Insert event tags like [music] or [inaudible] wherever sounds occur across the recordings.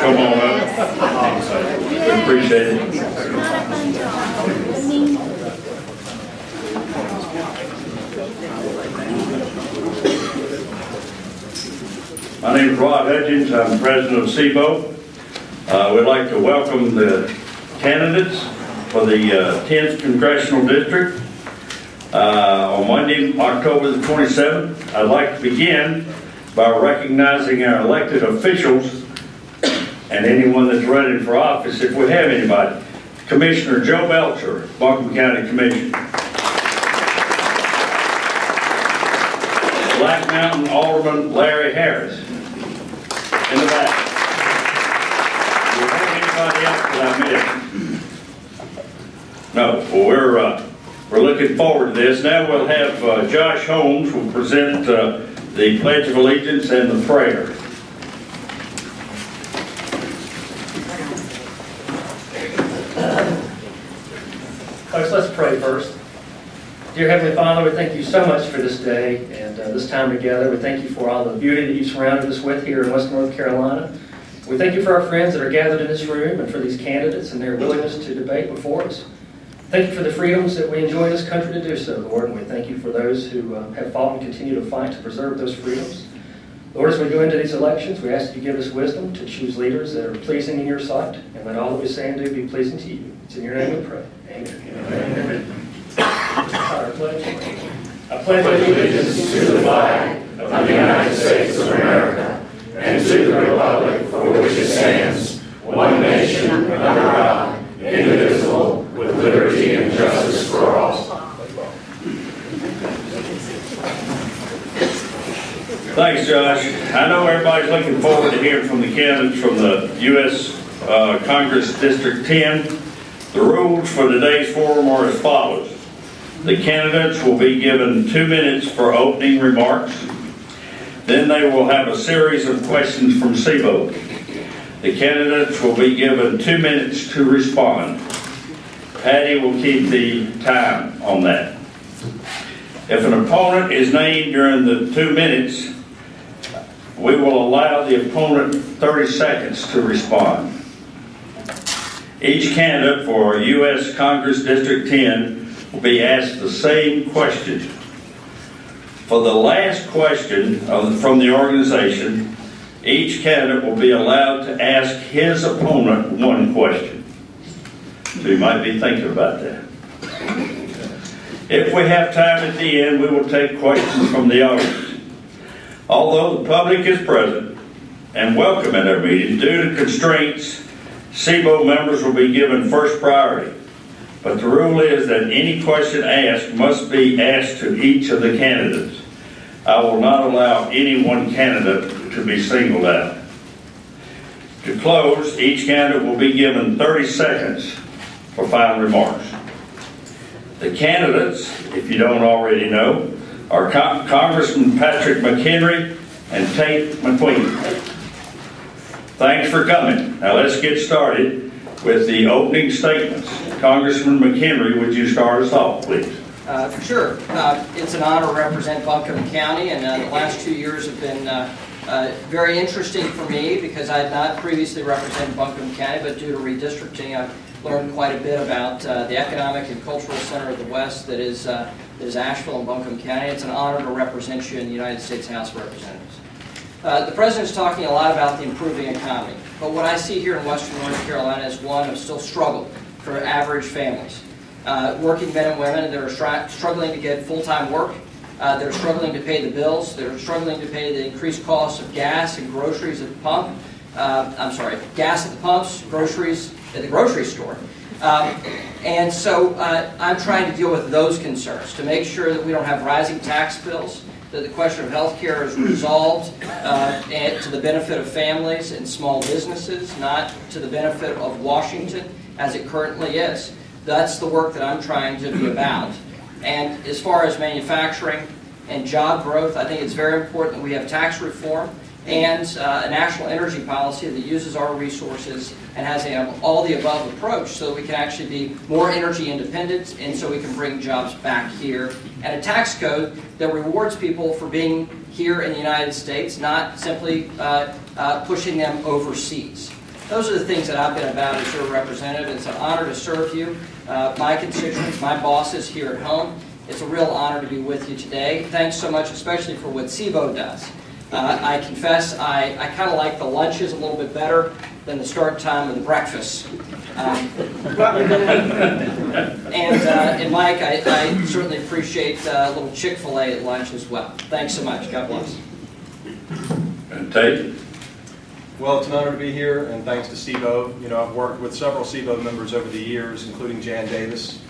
Come on. Appreciate it. My name is Rod Hutchins, I'm president of CIBO. Uh, We'd like to welcome the candidates for the uh, 10th Congressional District. Uh, On Monday, October the 27th, I'd like to begin by recognizing our elected officials and anyone that's running for office, if we have anybody. Commissioner Joe Belcher, Buncombe County Commission. Black Mountain Alderman Larry Harris in the back. Do have anybody else that I missed? No, well, we're, uh, we're looking forward to this. Now we'll have uh, Josh Holmes will present uh, the Pledge of Allegiance and the prayer. Folks, let's pray first. Dear Heavenly Father, we thank you so much for this day and uh, this time together. We thank you for all the beauty that you've surrounded us with here in West North Carolina. We thank you for our friends that are gathered in this room and for these candidates and their willingness to debate before us. Thank you for the freedoms that we enjoy in this country to do so, Lord, and we thank you for those who uh, have fought and continue to fight to preserve those freedoms. Lord, as we go into these elections, we ask that you give us wisdom to choose leaders that are pleasing in your sight, and let all that we say and do be pleasing to you. It's in your name we pray. Amen. Our pledge. I pledge allegiance to the flag of the United States of America and to the republic for which it stands, one nation, under God, indivisible, with liberty and justice for all. Thanks, Josh. I know everybody's looking forward to hearing from the candidates from the U.S. uh, Congress District 10. The rules for today's forum are as follows. The candidates will be given two minutes for opening remarks. Then they will have a series of questions from CIBO. The candidates will be given two minutes to respond. Patty will keep the time on that. If an opponent is named during the two minutes, we will allow the opponent 30 seconds to respond. Each candidate for U.S. Congress District 10 will be asked the same question. For the last question of- from the organization, each candidate will be allowed to ask his opponent one question. So you might be thinking about that. If we have time at the end, we will take questions from the audience. Although the public is present and welcome at our meeting, due to constraints, CIBO members will be given first priority. But the rule is that any question asked must be asked to each of the candidates. I will not allow any one candidate to be singled out. To close, each candidate will be given 30 seconds for final remarks. The candidates, if you don't already know, are Con- Congressman Patrick McHenry and Tate MacQueen. Thanks for coming. Now let's get started with the opening statements. Congressman McHenry, would you start us off, please? Uh, Sure. Uh, It's an honor to represent Buncombe County, and uh, the last two years have been uh, uh, very interesting for me because I had not previously represented Buncombe County, but due to redistricting, I've learned quite a bit about uh, the economic and cultural center of the West that is uh, that is Asheville and Buncombe County. It's an honor to represent you in the United States House of Representatives. Uh, The President's talking a lot about the improving economy, but what I see here in western North Carolina is one of still struggle for average families. Uh, Working men and women that are struggling to get full-time work, uh, they're struggling to pay the bills, they're struggling to pay the increased costs of gas and groceries at the pump, Uh, I'm sorry, gas at the pumps, groceries at the grocery store. Um, And so uh, I'm trying to deal with those concerns, to make sure that we don't have rising tax bills, that the question of health care is resolved uh, and to the benefit of families and small businesses, not to the benefit of Washington as it currently is. That's the work that I'm trying to be about. And as far as manufacturing and job growth, I think it's very important that we have tax reform and uh, a national energy policy that uses our resources and has an all-the-above approach so that we can actually be more energy independent and so we can bring jobs back here, and a tax code that rewards people for being here in the United States, not simply uh, uh, pushing them overseas. Those are the things that I've been about as your representative. It's an honor to serve you, uh, my constituents, my bosses here at home. It's a real honor to be with you today. Thanks so much, especially for what CIBO does. Uh, I confess I, I kind of like the lunches a little bit better than the start time of the breakfast. Um, and, uh, and Mike, I, I certainly appreciate uh, a little Chick-fil-A at lunch as well. Thanks so much. God bless. And Tate? Well, it's an honor to be here, and thanks to CIBO. You know, I've worked with several CIBO members over the years, including Jan Davis,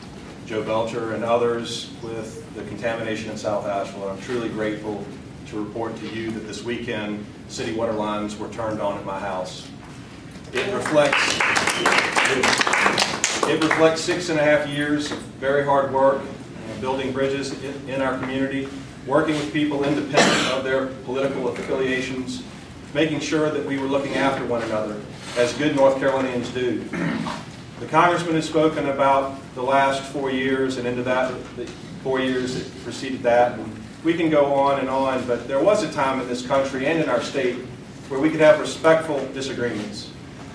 Joe Belcher, and others with the contamination in South Asheville. And I'm truly grateful to report to you that this weekend, city water lines were turned on at my house. It reflects, it reflects six and a half years of very hard work, uh, building bridges in, our community, working with people independent of their political affiliations, making sure that we were looking after one another, as good North Carolinians do. The congressman has spoken about the last four years and into that, the four years that preceded that. And we can go on and on, but there was a time in this country and in our state where we could have respectful disagreements,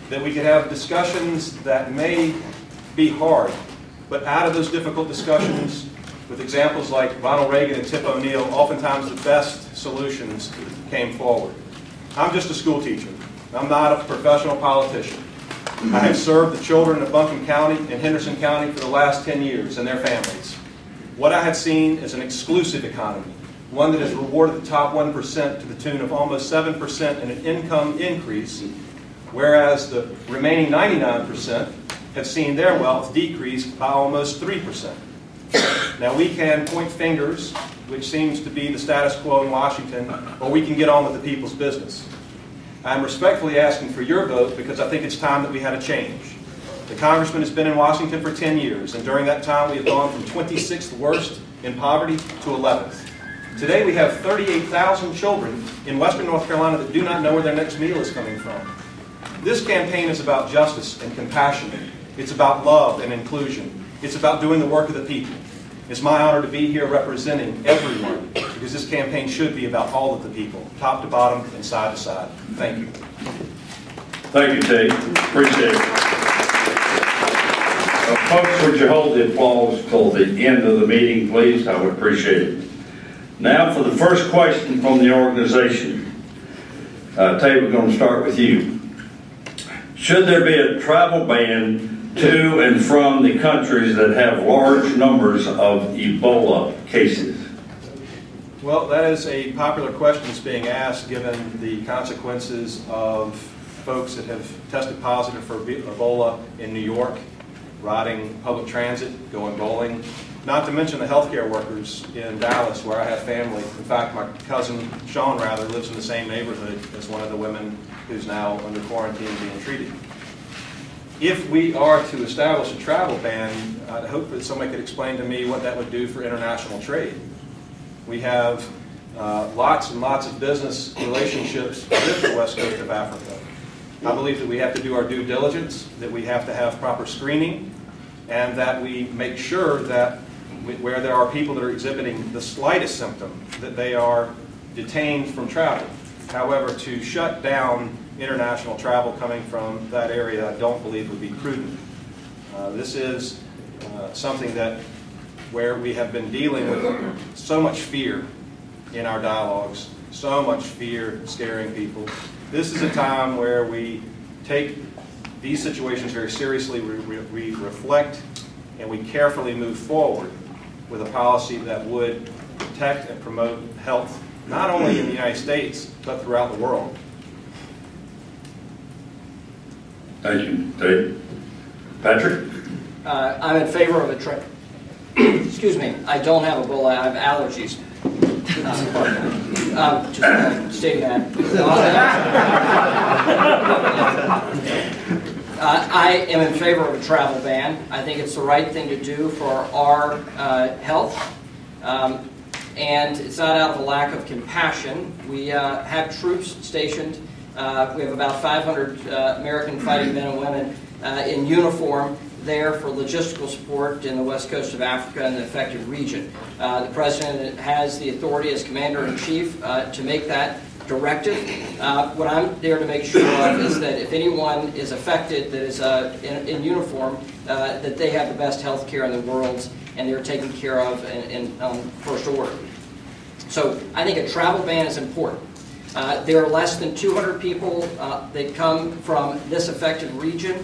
that we could have discussions that may be hard, but out of those difficult discussions, with examples like Ronald Reagan and Tip O'Neill, oftentimes the best solutions came forward. I'm just a school teacher. I'm not a professional politician. I have served the children of Buncombe County and Henderson County for the last 10 years and their families. What I have seen is an exclusive economy, one that has rewarded the top 1% to the tune of almost 7% in an income increase, whereas the remaining 99% have seen their wealth decrease by almost 3%. Now we can point fingers, which seems to be the status quo in Washington, or we can get on with the people's business. I'm respectfully asking for your vote because I think it's time that we had a change. The congressman has been in Washington for 10 years, and during that time we have gone from 26th worst in poverty to 11th. Today we have 38,000 children in western North Carolina that do not know where their next meal is coming from. This campaign is about justice and compassion. It's about love and inclusion. It's about doing the work of the people. It's my honor to be here representing everyone because this campaign should be about all of the people, top to bottom and side to side. Thank you. Thank you, Tate. Appreciate it. Folks, would you hold the applause till the end of the meeting, please? I would appreciate it. Now for the first question from the organization. Uh, Tate, we're going to start with you. Should there be a travel ban to and from the countries that have large numbers of Ebola cases? Well, that is a popular question that's being asked given the consequences of folks that have tested positive for Ebola in New York, riding public transit, going bowling, not to mention the healthcare workers in Dallas where I have family. In fact, my cousin Sean Rather lives in the same neighborhood as one of the women who's now under quarantine being treated. If we are to establish a travel ban, I'd hope that somebody could explain to me what that would do for international trade. We have uh, lots and lots of business relationships with the west coast of Africa. I believe that we have to do our due diligence, that we have to have proper screening, and that we make sure that we, where there are people that are exhibiting the slightest symptom, that they are detained from travel. However, to shut down international travel coming from that area, I don't believe would be prudent. Uh, this is uh, something that where we have been dealing with so much fear in our dialogues, so much fear scaring people. This is a time where we take these situations very seriously, we, we, we reflect, and we carefully move forward with a policy that would protect and promote health, not only in the United States, but throughout the world. Thank you, Tate. Patrick? Uh, I'm in favor of a trip. [clears throat] Excuse me, I don't have a Ebola, I have allergies. Um, just uh, stating that. [laughs] Uh, I am in favor of a travel ban. I think it's the right thing to do for our uh, health. Um, and it's not out of a lack of compassion. We uh, have troops stationed. Uh, we have about 500 uh, American fighting men and women uh, in uniform there for logistical support in the west coast of Africa and the affected region. The President has the authority as Commander-in-Chief uh, to make that directive. Uh, what I'm there to make sure of is that if anyone is affected that is uh, in, in, uniform, uh, that they have the best health care in the world and they're taken care of in, um, first order. So I think a travel ban is important. Uh, there are less than 200 people uh, that come from this affected region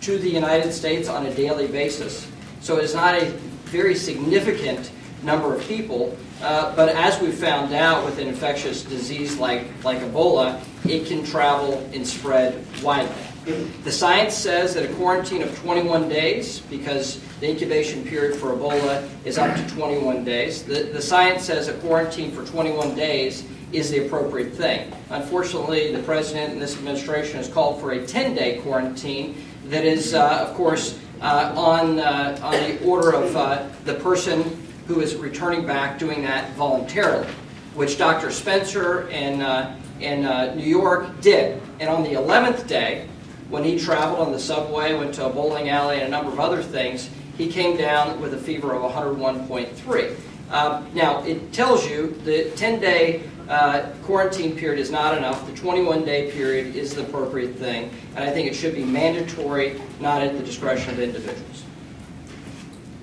to the United States on a daily basis. So it's not a very significant number of people, uh, but as we've found out with an infectious disease like, like Ebola, it can travel and spread widely. The science says that a quarantine of 21 days, because the incubation period for Ebola is up to 21 days, the, the science says a quarantine for 21 days is the appropriate thing. Unfortunately, the President and this administration has called for a 10-day quarantine that is, uh, of course, uh, on, uh, on the order of uh, the person who is returning back doing that voluntarily, which Dr. Spencer in, uh, in uh, New York did. And on the 11th day, when he traveled on the subway, went to a bowling alley and a number of other things, he came down with a fever of 101.3. Um, now, it tells you the 10-day uh, quarantine period is not enough. The 21-day period is the appropriate thing, and I think it should be mandatory, not at the discretion of individuals.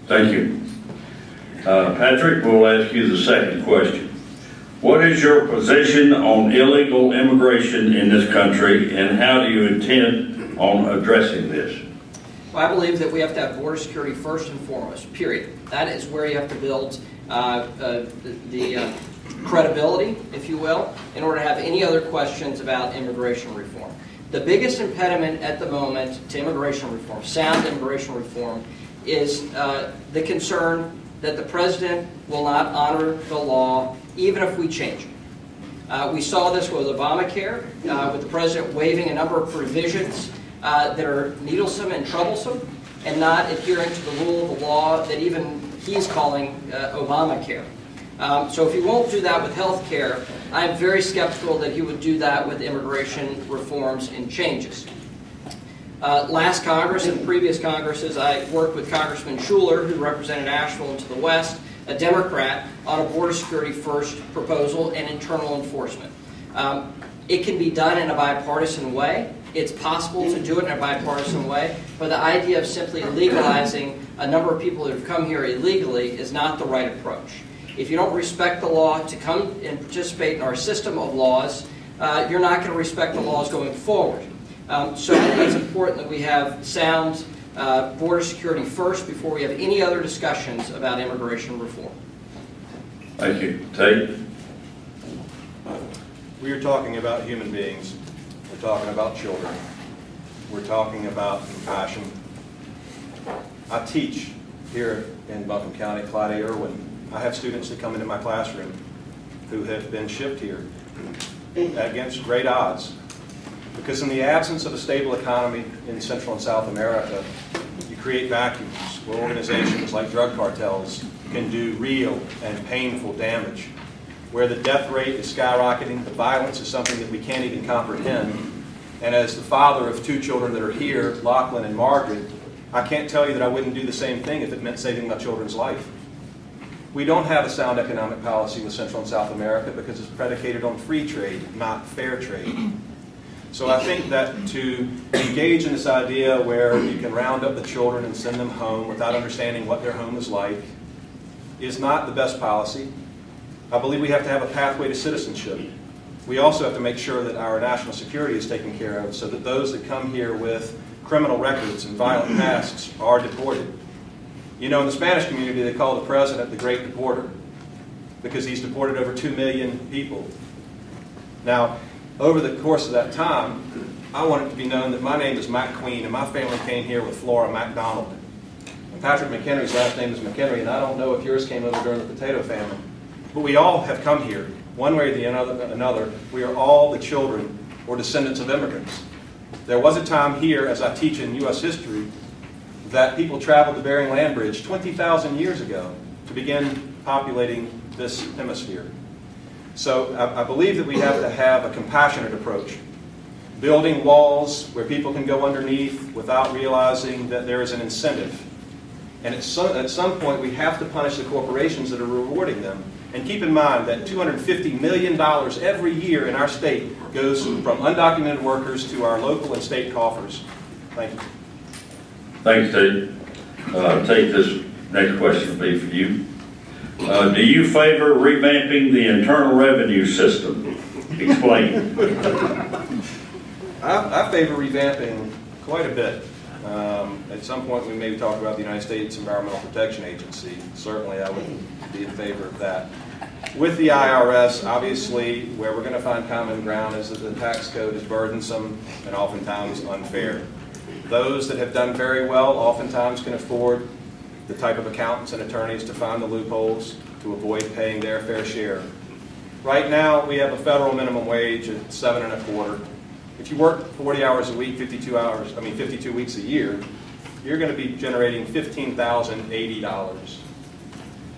Thank you. Uh, Patrick, we'll ask you the second question. What is your position on illegal immigration in this country, and how do you intend on addressing this? Well, I believe that we have to have border security first and foremost, period. That is where you have to build uh, uh, the, the uh, credibility, if you will, in order to have any other questions about immigration reform. The biggest impediment at the moment to immigration reform, sound immigration reform, is uh, the concern that the president will not honor the law even if we change it. Uh, we saw this with Obamacare, uh, with the president waiving a number of provisions uh, that are needlesome and troublesome and not adhering to the rule of the law that even he's calling uh, Obamacare. Um, so if he won't do that with health care, I'm very skeptical that he would do that with immigration reforms and changes. Uh, last Congress and previous Congresses, I worked with Congressman Shuler, who represented Asheville to the west, a Democrat, on a border security first proposal and internal enforcement. Um, it can be done in a bipartisan way. It's possible to do it in a bipartisan way, but the idea of simply legalizing a number of people that have come here illegally is not the right approach. If you don't respect the law to come and participate in our system of laws, uh, you're not going to respect the laws going forward. Um, so I think it's important that we have sound uh, border security first before we have any other discussions about immigration reform. Thank you. Tate? We are talking about human beings. We're talking about children. We're talking about compassion. I teach here in Buncombe County, Clyde A. Erwin. I have students that come into my classroom who have been shipped here against great odds because in the absence of a stable economy in Central and South America, you create vacuums where organizations like drug cartels can do real and painful damage, where the death rate is skyrocketing, the violence is something that we can't even comprehend. And as the father of two children that are here, Lachlan and Margaret, I can't tell you that I wouldn't do the same thing if it meant saving my children's life. We don't have a sound economic policy with Central and South America because it's predicated on free trade, not fair trade. So I think that to engage in this idea where you can round up the children and send them home without understanding what their home is like is not the best policy. I believe we have to have a pathway to citizenship. We also have to make sure that our national security is taken care of so that those that come here with criminal records and violent pasts are deported. You know, in the Spanish community, they call the president the great deporter because he's deported over 2 million people. Now, over the course of that time, I want it to be known that my name is MacQueen, and my family came here with Flora MacDonald. And Patrick McHenry's last name is McHenry, and I don't know if yours came over during the potato famine. But we all have come here, one way or the another. We are all the children or descendants of immigrants. There was a time here, as I teach in U.S. history, that people traveled the Bering Land Bridge 20,000 years ago to begin populating this hemisphere. So I, I believe that we have to have a compassionate approach. Building walls where people can go underneath without realizing that there is an incentive. And at some, at some point, we have to punish the corporations that are rewarding them. And keep in mind that $250 million every year in our state goes from undocumented workers to our local and state coffers. Thank you. Thanks, Dave. Uh, Take this next question will be for you. Uh, Do you favor revamping the internal revenue system? Explain. I, I favor revamping quite a bit. Um, At some point, we may talk about the United States Environmental Protection Agency. Certainly, I would be in favor of that. With the IRS, obviously, where we're going to find common ground is that the tax code is burdensome and oftentimes unfair. Those that have done very well oftentimes can afford the type of accountants and attorneys to find the loopholes to avoid paying their fair share. Right now, we have a federal minimum wage at seven and a quarter. If you work 40 hours a week, 52 hours, I mean 52 weeks a year, you're going to be generating $15,080.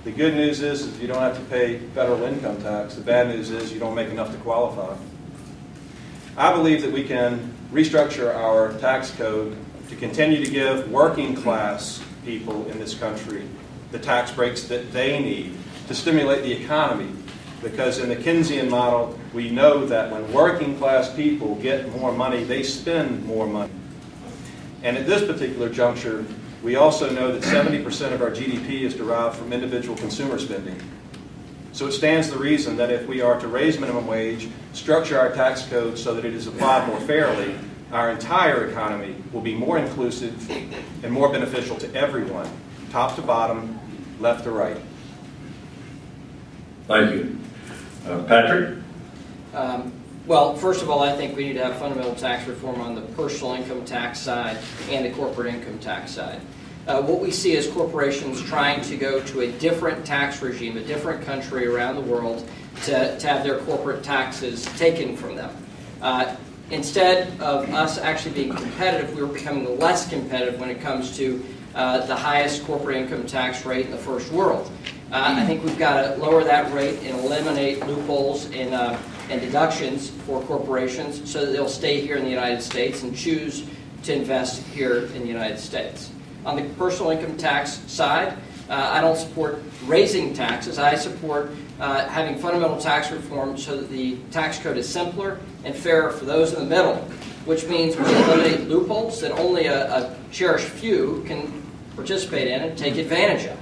The good news is, is you don't have to pay federal income tax. The bad news is you don't make enough to qualify. I believe that we can restructure our tax code to continue to give working class people in this country the tax breaks that they need to stimulate the economy. Because in the Keynesian model, we know that when working class people get more money, they spend more money. And at this particular juncture, we also know that 70% of our GDP is derived from individual consumer spending. So it stands the reason that if we are to raise minimum wage, structure our tax code so that it is applied more fairly, our entire economy will be more inclusive and more beneficial to everyone, top to bottom, left to right. Thank you. Uh, Patrick? Um, Well, first of all, I think we need to have fundamental tax reform on the personal income tax side and the corporate income tax side. Uh, What we see is corporations trying to go to a different tax regime, a different country around the world, to to have their corporate taxes taken from them. Uh, Instead of us actually being competitive, we're becoming less competitive when it comes to uh, the highest corporate income tax rate in the first world. Uh, I think we've got to lower that rate and eliminate loopholes in, uh, and deductions for corporations so that they'll stay here in the United States and choose to invest here in the United States. On the personal income tax side, uh, I don't support raising taxes. I support uh, having fundamental tax reform so that the tax code is simpler and fairer for those in the middle, which means we eliminate loopholes that only a, a cherished few can participate in and take advantage of.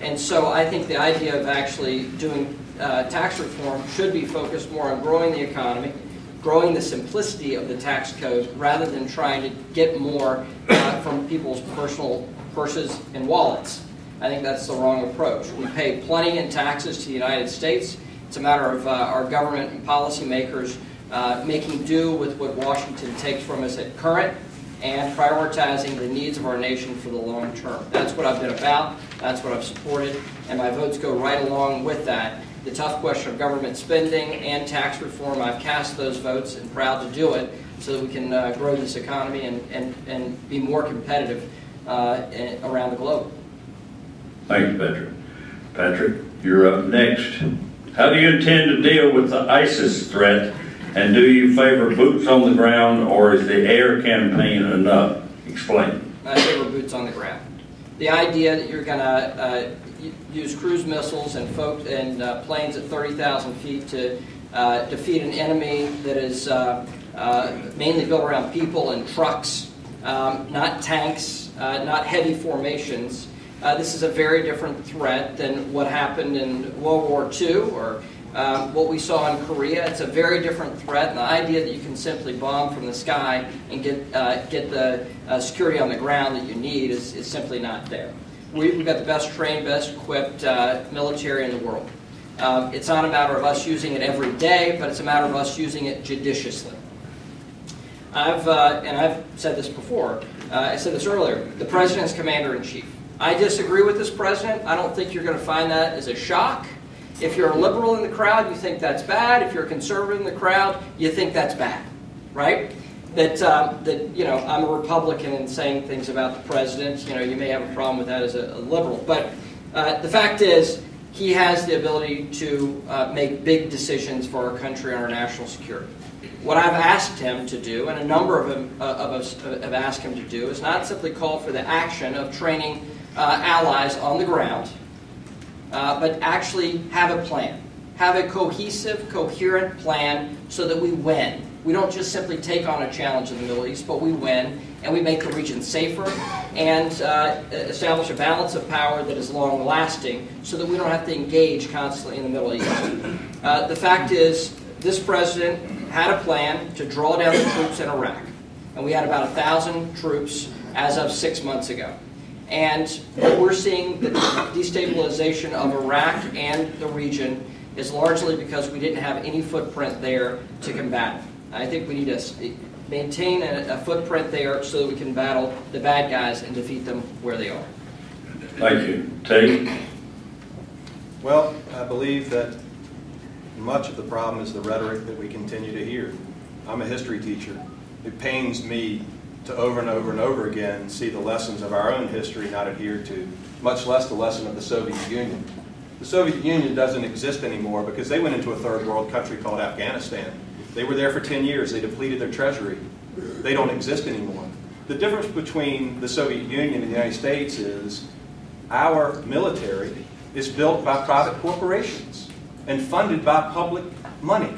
And so I think the idea of actually doing uh, tax reform should be focused more on growing the economy, growing the simplicity of the tax code, rather than trying to get more uh, from people's personal purses and wallets. I think that's the wrong approach. We pay plenty in taxes to the United States. It's a matter of uh, our government and policymakers uh, making do with what Washington takes from us at current and prioritizing the needs of our nation for the long term. That's what I've been about. That's what I've supported. And my votes go right along with that. The tough question of government spending and tax reform, I've cast those votes and proud to do it so that we can uh, grow this economy and, and, and be more competitive uh, around the globe. Thank you, Patrick. Patrick, you're up next. How do you intend to deal with the ISIS threat, and do you favor boots on the ground, or is the air campaign enough? Explain. I favor boots on the ground. The idea that you're going to uh, use cruise missiles and, and uh, planes at 30,000 feet to uh, defeat an enemy that is uh, uh, mainly built around people and trucks, um, not tanks, uh, not heavy formations, uh, this is a very different threat than what happened in World War II or um, what we saw in Korea. It's a very different threat, and the idea that you can simply bomb from the sky and get, uh, get the uh, security on the ground that you need is, is simply not there. We, have got the best trained, best equipped uh, military in the world. Um, it's not a matter of us using it every day, but it's a matter of us using it judiciously. I've, uh, and I've said this before, I said this earlier, the President is Commander-in-Chief. I disagree with this president. I don't think you're going to find that as a shock. If you're a liberal in the crowd, you think that's bad. If you're a conservative in the crowd, you think that's bad, right? That, um, that you know, I'm a Republican and saying things about the president, you know, you may have a problem with that as a, a liberal. But uh, the fact is, he has the ability to uh, make big decisions for our country and our national security. What I've asked him to do, and a number of, him, uh, of us have asked him to do, is not simply call for the action of training uh, allies on the ground, uh, but actually have a plan. Have a cohesive, coherent plan so that we win. We don't just simply take on a challenge in the Middle East, but we win and we make the region safer and uh, establish a balance of power that is long lasting so that we don't have to engage constantly in the Middle East. Uh, the fact is, this president had a plan to draw down the troops in Iraq, and we had about a thousand troops as of six months ago. And what we're seeing, the destabilization of Iraq and the region is largely because we didn't have any footprint there to combat. I think we need to maintain a, a footprint there so that we can battle the bad guys and defeat them where they are. Thank you. Tate? Well, I believe that much of the problem is the rhetoric that we continue to hear. I'm a history teacher. It pains me to over and over and over again see the lessons of our own history not adhered to, much less the lesson of the Soviet Union. The Soviet Union doesn't exist anymore because they went into a third world country called Afghanistan. They were there for 10 years. They depleted their treasury. They don't exist anymore. The difference between the Soviet Union and the United States is our military is built by private corporations and funded by public money.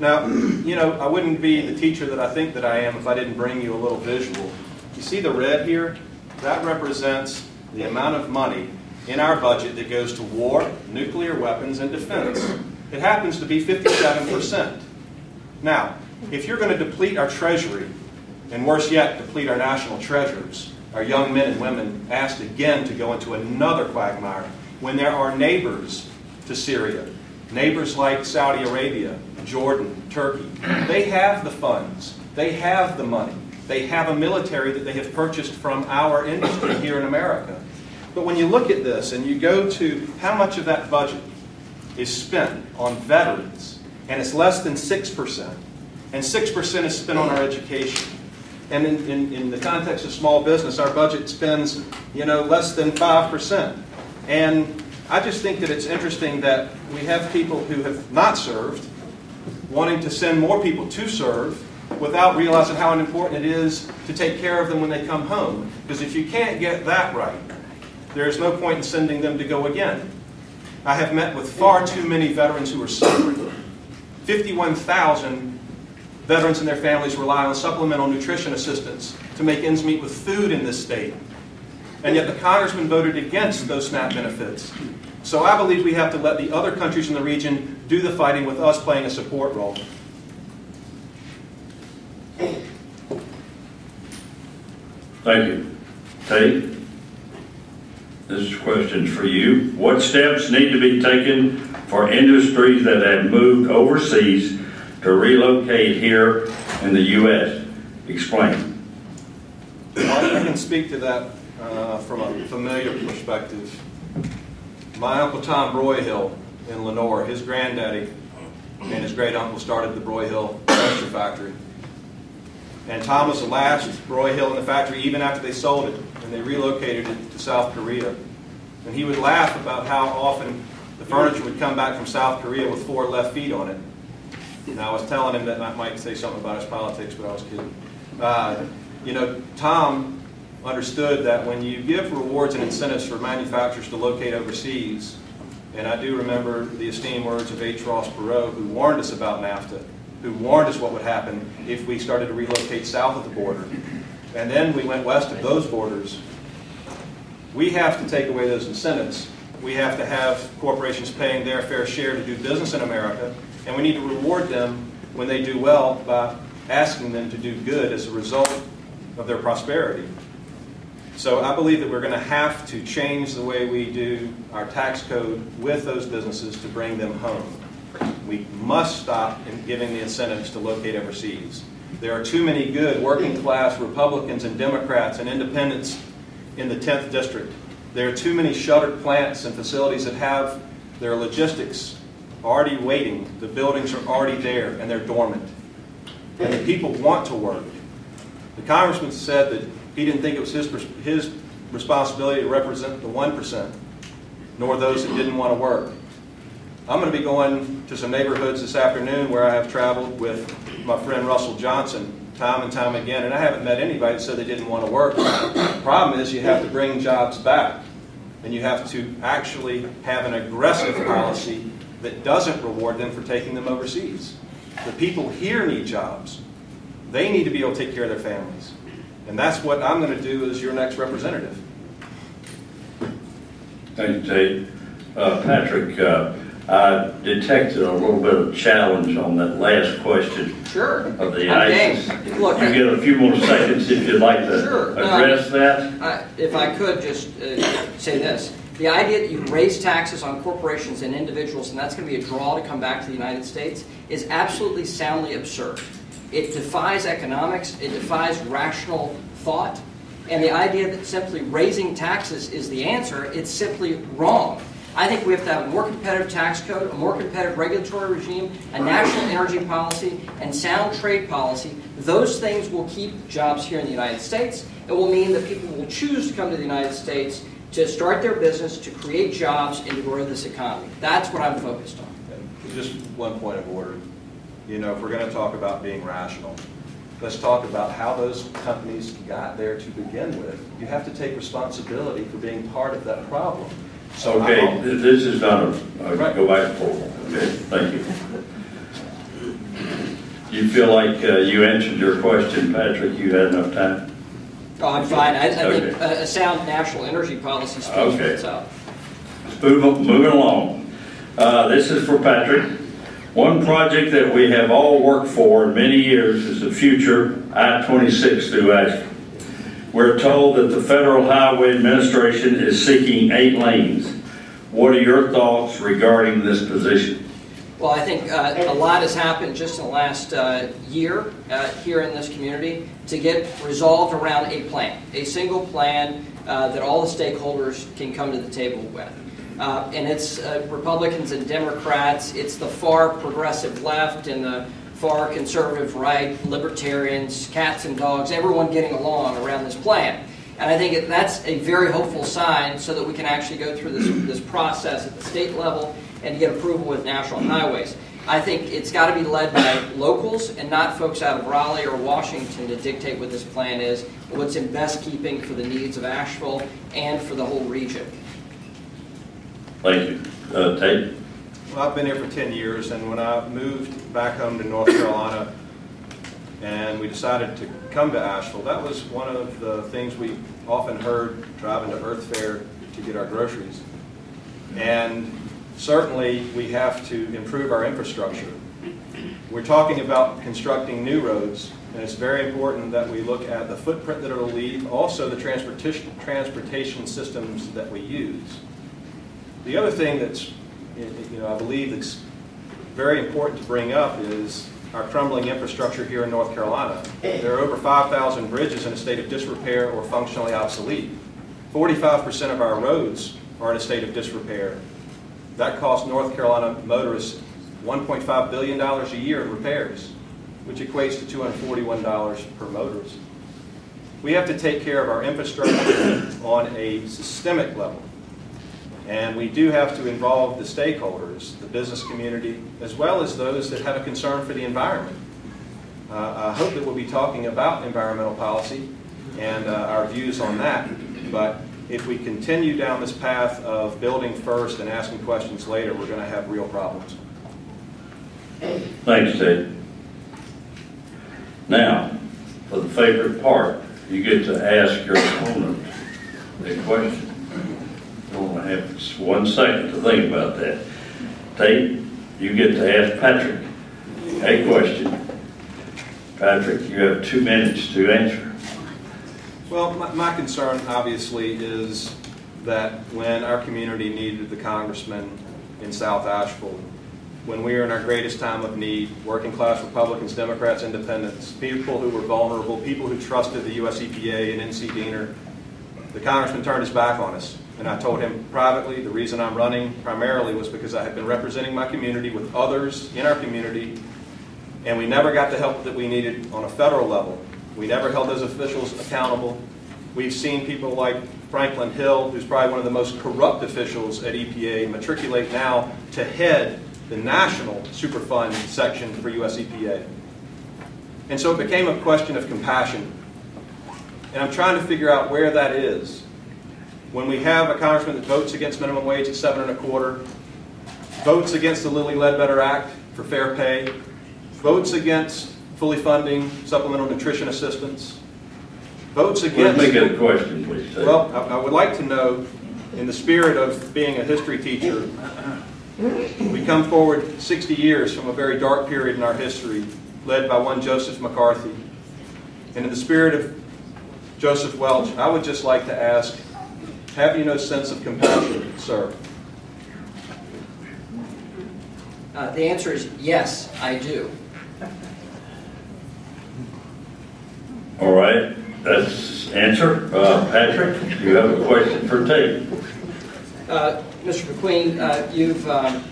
now, you know, I wouldn't be the teacher that I think that I am if I didn't bring you a little visual. You see the red here? That represents the amount of money in our budget that goes to war, nuclear weapons, and defense. It happens to be 57%. Now, if you're going to deplete our treasury, and worse yet, deplete our national treasures, our young men and women asked again to go into another quagmire when there are neighbors to Syria, neighbors like Saudi Arabia, Jordan, Turkey. They have the funds, they have the money, they have a military that they have purchased from our industry here in America. But when you look at this and you go to how much of that budget is spent on veterans, and it's less than 6%, and 6% is spent on our education. And in, in, in, the context of small business, our budget spends, you know, less than 5%. And I just think that it's interesting that we have people who have not served wanting to send more people to serve without realizing how important it is to take care of them when they come home. Because if you can't get that right, there's no point in sending them to go again. I have met with far too many veterans who are suffering. 51,000 veterans and their families rely on supplemental nutrition assistance to make ends meet with food in this state. And yet the congressman voted against those SNAP benefits. So I believe we have to let the other countries in the region do the fighting with us playing a support role. Thank you. Tate? This is question's for you. What steps need to be taken for industries that have moved overseas to relocate here in the U.S.? Explain. Well, I can speak to that uh, from a familiar perspective. My uncle Tom Broyhill in Lenoir, his granddaddy and his great uncle started the Broyhill Furniture Factory. And Tom was the last Broyhill in the factory even after they sold it and they relocated it to South Korea. And he would laugh about how often the furniture would come back from South Korea with four left feet on it. And I was telling him that I might say something about his politics, but I was kidding. Uh, you know, Tom understood that when you give rewards and incentives for manufacturers to locate overseas, and I do remember the esteemed words of H. Ross Perot, who warned us about NAFTA, who warned us what would happen if we started to relocate south of the border. And then we went west of those borders. We have to take away those incentives. We have to have corporations paying their fair share to do business in America, and we need to reward them when they do well by asking them to do good as a result of their prosperity. So I believe that we're going to have to change the way we do our tax code with those businesses to bring them home. We must stop in giving the incentives to locate overseas. There are too many good working class Republicans and Democrats and independents in the 10th district. There are too many shuttered plants and facilities that have their logistics already waiting. The buildings are already there and they're dormant. And the people want to work. The congressman said that he didn't think it was his, his responsibility to represent the 1%. nor those that didn't want to work. I'm going to be going to some neighborhoods this afternoon where I have traveled with my friend Russell Johnson time and time again, and I haven't met anybody that said they didn't want to work. The problem is you have to bring jobs back, and you have to actually have an aggressive policy that doesn't reward them for taking them overseas. The people here need jobs. They need to be able to take care of their families. And that's what I'm going to do as your next representative. Thank you, Tate. Uh, Patrick, uh, I detected a little bit of challenge on that last question Sure. of the I'm game. ISIS. Look, You get a few more seconds if you'd like Sure, to no, address that. I- If I could just uh, say this, the idea that you raise taxes on corporations and individuals, and that's going to be a draw to come back to the United States, is absolutely soundly absurd. It defies economics, it defies rational thought, and the idea that simply raising taxes is the answer, it's simply wrong. I think we have to have a more competitive tax code, a more competitive regulatory regime, a national energy policy, and sound trade policy. Those things will keep jobs here in the United States. It will mean that people will choose to come to the United States to start their business, to create jobs, and to grow this economy. That's what I'm focused on. Just one point of order. You know, if we're going to talk about being rational, let's talk about how those companies got there to begin with. You have to take responsibility for being part of that problem. So Okay, don't- this is not a, a Right. go back and forth. Okay, thank you. You feel like uh, you answered your question, Patrick? You had enough time? Oh, I'm fine. I, I think a, a sound national energy policy speaks for Okay. itself. Let's move, moving along. Uh, This is for Patrick. One project that we have all worked for in many years is the future I-26 through Asheville. We're told that the Federal Highway Administration is seeking eight lanes. What are your thoughts regarding this position? Well, I think uh, a lot has happened just in the last uh, year uh, here in this community to get resolved around a plan, a single plan uh, that all the stakeholders can come to the table with. Uh, And it's uh, Republicans and Democrats, it's the far progressive left and the far conservative right, libertarians, cats and dogs, everyone getting along around this plan. And I think that's a very hopeful sign so that we can actually go through this, this process at the state level and get approval with national highways. I think it's got to be led by locals and not folks out of Raleigh or Washington to dictate what this plan is, what's in best keeping for the needs of Asheville and for the whole region. Thank you. Uh, Tate? Well, I've been here for 10 years, and when I moved back home to North Carolina, and we decided to come to Asheville, that was one of the things we often heard driving to Earth Fare to get our groceries. And certainly, we have to improve our infrastructure. We're talking about constructing new roads, and it's very important that we look at the footprint that it'll leave, also the transportation, transportation systems that we use. The other thing that's, you know, I believe that's very important to bring up is our crumbling infrastructure here in North Carolina. There are over 5,000 bridges in a state of disrepair or functionally obsolete. 45% of our roads are in a state of disrepair. That costs North Carolina motorists $1.5 billion a year in repairs, which equates to $241 per motorist. We have to take care of our infrastructure on a systemic level. And we do have to involve the stakeholders, the business community, as well as those that have a concern for the environment. Uh, I hope that we'll be talking about environmental policy and uh, our views on that. But if we continue down this path of building first and asking questions later, we're going to have real problems. Thanks, Ted. Now, for the favorite part, you get to ask your opponent a question. Only have just one second to think about that. Tate, you get to ask Patrick a question. Patrick, you have two minutes to answer. Well, my, my concern obviously is that when our community needed the congressman in South Asheville, when we were in our greatest time of need, working class Republicans, Democrats, Independents, people who were vulnerable, people who trusted the US EPA and NC DENR, the congressman turned his back on us. And I told him privately, the reason I'm running primarily was because I had been representing my community with others in our community, and we never got the help that we needed on a federal level. We never held those officials accountable. We've seen people like Franklin Hill, who's probably one of the most corrupt officials at EPA, matriculate now to head the national Superfund section for US EPA. And so it became a question of compassion. And I'm trying to figure out where that is. When we have a congressman that votes against minimum wage at seven and a quarter, votes against the Lilly Ledbetter Act for fair pay, votes against fully funding supplemental nutrition assistance, votes against... Against... make it a question, please. Well, I I would like to know, in the spirit of being a history teacher, we come forward 60 years from a very dark period in our history, led by one Joseph McCarthy. And in the spirit of Joseph Welch, I would just like to ask, have you no sense of compassion, sir? Uh, The answer is yes, I do. All right, that's answer. Uh, Patrick, you have a question for Tate? Uh, Mr. MacQueen, uh, you've, um,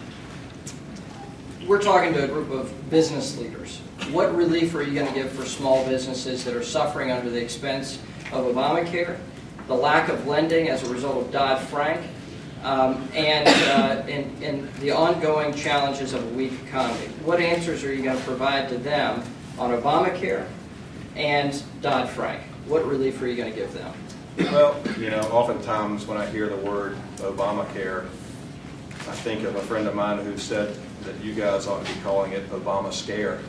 we're talking to a group of business leaders. What relief are you going to give for small businesses that are suffering under the expense of Obamacare, the lack of lending as a result of Dodd-Frank, um, and, uh, and, and the ongoing challenges of a weak economy? What answers are you going to provide to them on Obamacare and Dodd-Frank? What relief are you going to give them? Well, you know, oftentimes when I hear the word Obamacare, I think of a friend of mine who said that you guys ought to be calling it Obama Scare.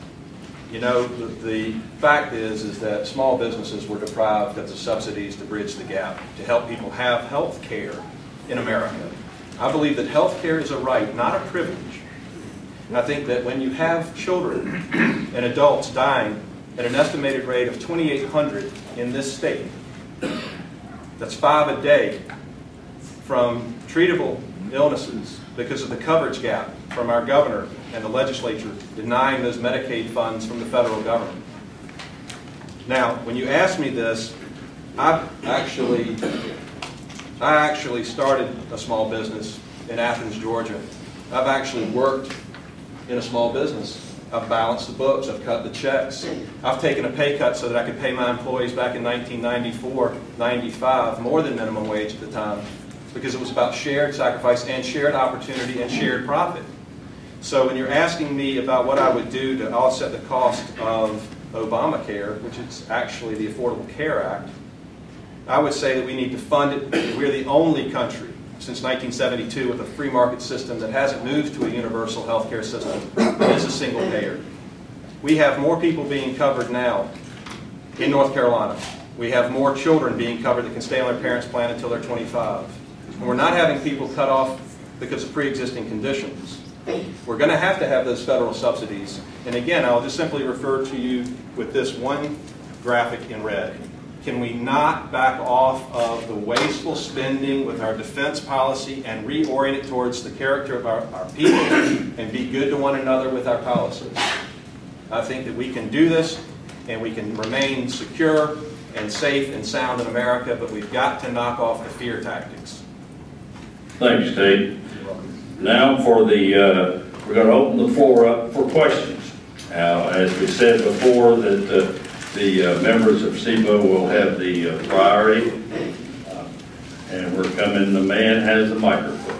You know, the, the fact is, is that small businesses were deprived of the subsidies to bridge the gap, to help people have health care in America. I believe that health care is a right, not a privilege. And I think that when you have children and adults dying at an estimated rate of 2,800 in this state, that's five a day from treatable illnesses because of the coverage gap from our governor and the legislature denying those Medicaid funds from the federal government. Now, when you ask me this, I've actually, I actually started a small business in Athens, Georgia. I've actually worked in a small business. I've balanced the books, I've cut the checks. I've taken a pay cut so that I could pay my employees back in 1994, 95, more than minimum wage at the time, because it was about shared sacrifice and shared opportunity and shared profit. So when you're asking me about what I would do to offset the cost of Obamacare, which is actually the Affordable Care Act, I would say that we need to fund it. We're the only country since 1972 with a free market system that hasn't moved to a universal health care system that is a single payer. We have more people being covered now in North Carolina. We have more children being covered that can stay on their parents' plan until they're 25. And we're not having people cut off because of pre-existing conditions. We're going to have to have those federal subsidies. And again, I'll just simply refer to you with this one graphic in red. Can we not back off of the wasteful spending with our defense policy and reorient it towards the character of our, our people and be good to one another with our policies? I think that we can do this and we can remain secure and safe and sound in America, but we've got to knock off the fear tactics. Thanks, Tate. Now for the, uh, we're going to open the floor up for questions. Now, as we said before, that uh, the uh, members of CIBO will have the uh, priority. Uh, And we're coming, the man has the microphone.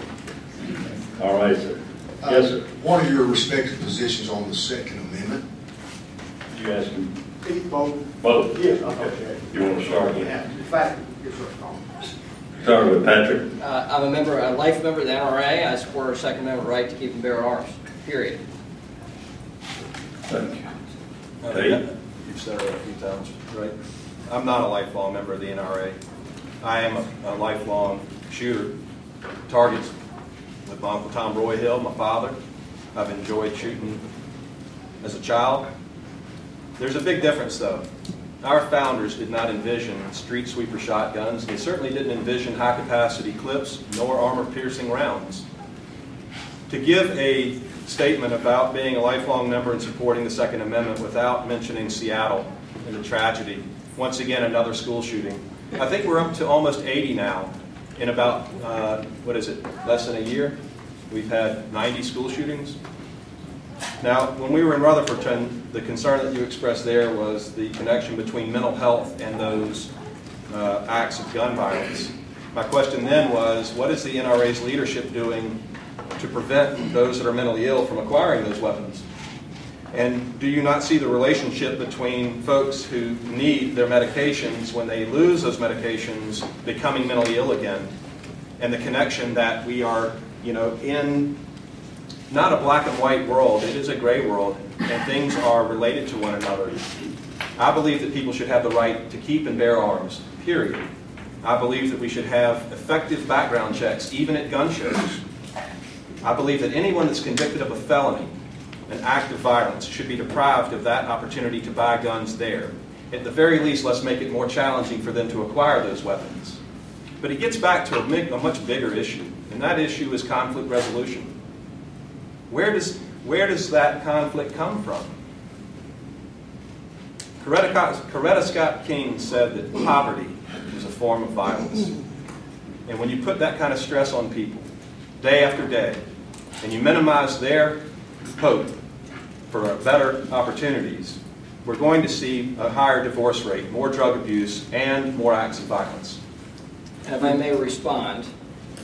All right, sir. Yes, sir. One of your respective positions on the Second Amendment. You ask him Both? both. Yes, okay. You want to start with, In fact, yes, start with Patrick? Uh, I'm a member, a life member of the NRA. I support our Second Amendment right to keep and bear arms, period. Thank you. Uh, Tate? You've said it a few times, right? I'm not a lifelong member of the NRA. I am a- a lifelong shooter. Targets with my Uncle Tom Broyhill, my father. I've enjoyed shooting as a child. There's a big difference, though. Our founders did not envision street sweeper shotguns. They certainly didn't envision high-capacity clips nor armor-piercing rounds. To give a statement about being a lifelong member and supporting the Second Amendment without mentioning Seattle and the tragedy, once again, another school shooting. I think we're up to almost 80 now in about, uh, what is it, less than a year? We've had 90 school shootings. Now, when we were in Rutherfordton, the concern that you expressed there was the connection between mental health and those uh, acts of gun violence. My question then was, what is the NRA's leadership doing to prevent those that are mentally ill from acquiring those weapons? And do you not see the relationship between folks who need their medications when they lose those medications becoming mentally ill again? And the connection that we are, you know, in not a black and white world, it is a gray world, and things are related to one another. I believe that people should have the right to keep and bear arms, period. I believe that we should have effective background checks, even at gun shows. I believe that anyone that's convicted of a felony, an act of violence, should be deprived of that opportunity to buy guns there. At the very least, let's make it more challenging for them to acquire those weapons. But it gets back to a, a much bigger issue, and that issue is conflict resolution. Where does, where does that conflict come from? Coretta, Scott King said that poverty is a form of violence. And when you put that kind of stress on people, day after day, and you minimize their hope for better opportunities, we're going to see a higher divorce rate, more drug abuse, and more acts of violence. And if I may respond,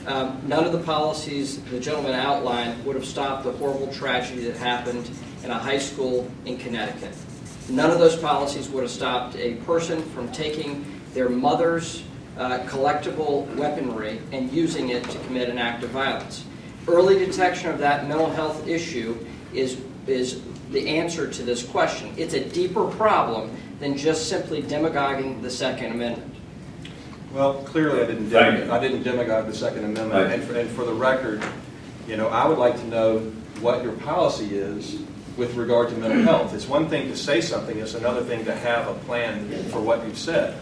um, none of the policies the gentleman outlined would have stopped the horrible tragedy that happened in a high school in Connecticut. None of those policies would have stopped a person from taking their mother's uh, collectible weaponry and using it to commit an act of violence. Early detection of that mental health issue is, is the answer to this question. It's a deeper problem than just simply demagoguing the Second Amendment. Well, clearly I didn't, Thank demog- you. I didn't demagogue the Second Amendment. And for, and for the record, you know, I would like to know what your policy is with regard to mental health. It's one thing to say something, it's another thing to have a plan for what you've said.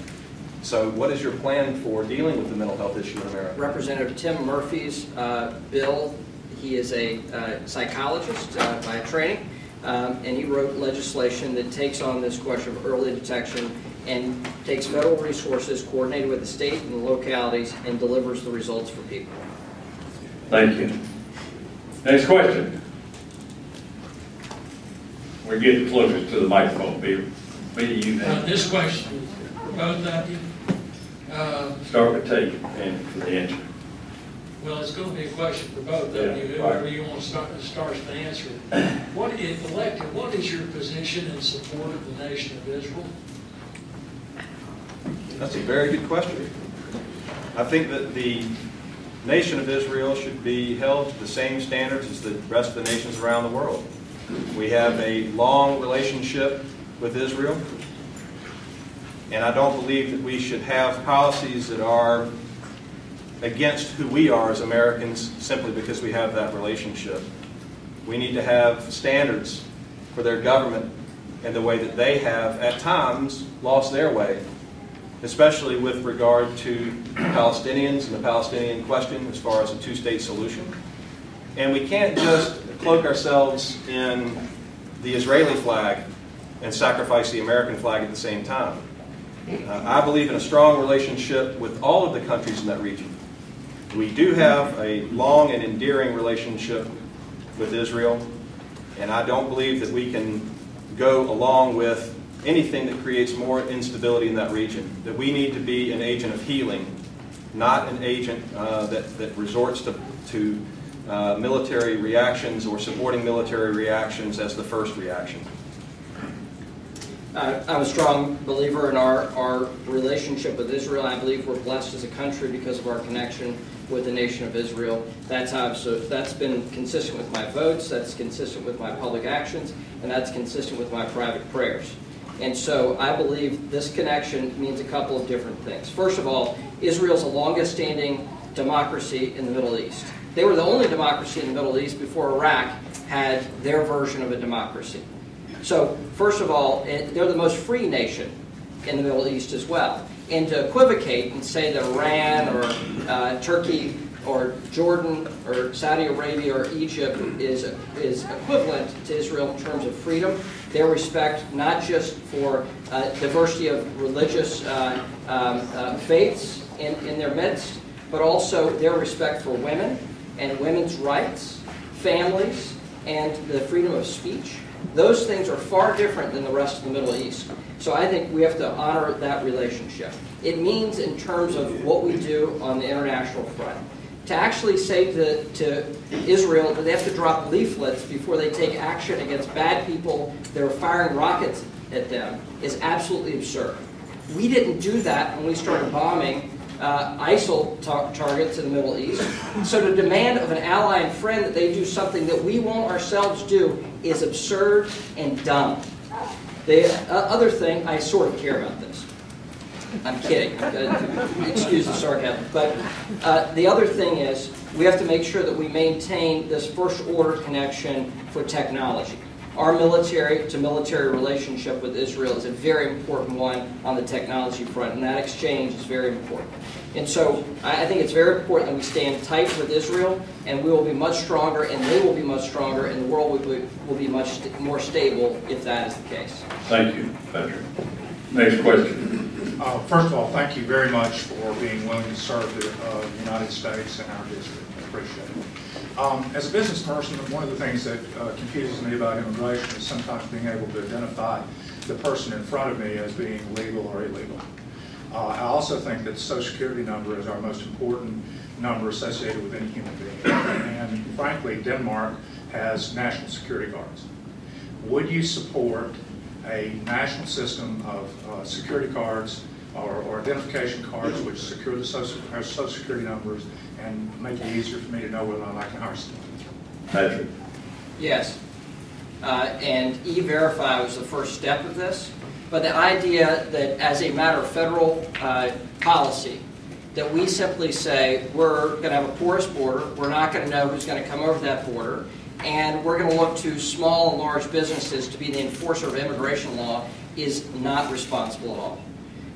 So what is your plan for dealing with the mental health issue in America? Representative Tim Murphy's uh, bill, he is a uh, psychologist uh, by training, um, and he wrote legislation that takes on this question of early detection and takes federal resources coordinated with the state and the localities and delivers the results for people. Thank you. Next question. We're getting closer to the microphone, Peter. Bill, you Uh, This question, for both of you, uh, start with Tate and for the answer. well, it's going to be a question for both Yeah, of you, right. whoever you want to start, starts to answer it. What is, elected, what is your position in support of the nation of Israel? That's a very good question. I think that the nation of Israel should be held to the same standards as the rest of the nations around the world. We have a long relationship with Israel, and I don't believe that we should have policies that are against who we are as Americans simply because we have that relationship. We need to have standards for their government and the way that they have, at times, lost their way especially with regard to Palestinians and the Palestinian question as far as a two-state solution. And we can't just cloak ourselves in the Israeli flag and sacrifice the American flag at the same time. Uh, I believe in a strong relationship with all of the countries in that region. We do have a long and endearing relationship with Israel, and I don't believe that we can go along with anything that creates more instability in that region. That we need to be an agent of healing, not an agent uh, that, that resorts to, to uh, military reactions or supporting military reactions as the first reaction. Uh, I'm a strong believer in our, our relationship with Israel. I believe we're blessed as a country because of our connection with the nation of Israel. That's how, so that's been consistent with my votes, that's consistent with my public actions, and that's consistent with my private prayers. And so I believe this connection means a couple of different things. First of all, Israel's the longest standing democracy in the Middle East. They were the only democracy in the Middle East before Iraq had their version of a democracy. So, first of all, they're the most free nation in the Middle East as well. And to equivocate and say that Iran or uh, Turkey or Jordan or Saudi Arabia or Egypt is, is equivalent to Israel in terms of freedom, their respect not just for uh, diversity of religious uh, um, uh, faiths in, in their midst, but also their respect for women and women's rights, families, and the freedom of speech Those things are far different than the rest of the Middle East. So I think we have to honor that relationship. It means in terms of what we do on the international front. To actually say to, to Israel that they have to drop leaflets before they take action against bad people that are firing rockets at them is absolutely absurd. We didn't do that when we started bombing uh, ISIL tar- targets in the Middle East. So to demand of an ally and friend that they do something that we won't ourselves do is absurd and dumb. The uh, other thing, I sort of care about this. I'm kidding. Uh, Excuse the sarcasm. But uh, the other thing is, we have to make sure that we maintain this first order connection for technology. Our military to military relationship with Israel is a very important one on the technology front, and that exchange is very important. And so I I think it's very important that we stand tight with Israel, and we will be much stronger, and they will be much stronger, and the world will be, will be much st- more stable if that is the case. Thank you, Patrick. Next question. Uh, First of all, thank you very much for being willing to serve the uh, United States and our district. I appreciate it. Um, As a business person, one of the things that uh, confuses me about immigration is sometimes being able to identify the person in front of me as being legal or illegal. Uh, I also think that the social security number is our most important number associated with any human being. And frankly, Denmark has national security guards. Would you support a national system of uh, security cards or or identification cards which secure the social, our social security numbers and make it easier for me to know whether or not I can hire someone? Patrick. Yes. Uh, And E-Verify was the first step of this. But the idea that as a matter of federal uh, policy, that we simply say, we're going to have a porous border, we're not going to know who's going to come over that border, and we're going to look to small and large businesses to be the enforcer of immigration law is not responsible at all.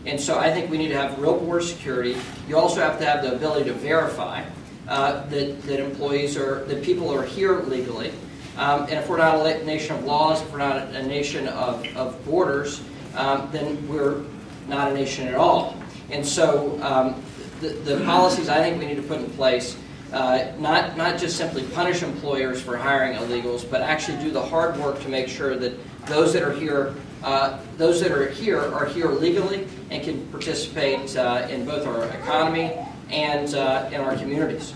And so I think we need to have real border security. You also have to have the ability to verify uh, that, that employees are, that people are here legally. Um, and if we're not a nation of laws, if we're not a nation of, of borders, um, then we're not a nation at all. And so um, the, the policies I think we need to put in place, uh, not, not just simply punish employers for hiring illegals, but actually do the hard work to make sure that those that are here, uh, those that are here are here legally and can participate uh, in both our economy and uh, in our communities.